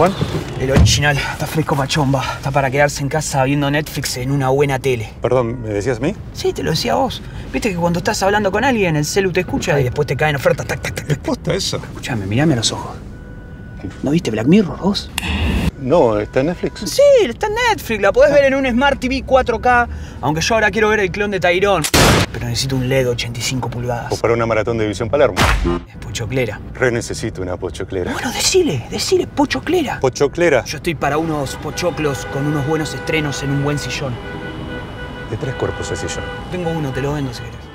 Juan? El original. Está fresco pachomba. Está para quedarse en casa viendo Netflix en una buena tele. Perdón, ¿me decías a mí? Sí, te lo decía vos. Viste que cuando estás hablando con alguien, el celu te escucha y después te caen ofertas. Tac, tac, tac, tac. ¿Es posta eso? Escuchame, mirame a los ojos. ¿No viste Black Mirror vos? No, ¿está en Netflix? Sí, está en Netflix. La podés ver en un Smart TV 4K. Aunque yo ahora quiero ver el clon de Tyrone. Pero necesito un LED 85 O pulgadas. para una maratón de División Palermo. Es pochoclera. Re necesito una pochoclera. Bueno, decile, decile, pochoclera. ¿Pochoclera? Yo estoy para unos pochoclos con unos buenos estrenos en un buen sillón. De tres cuerpos ese yo. Tengo uno, te lo vendo si querés.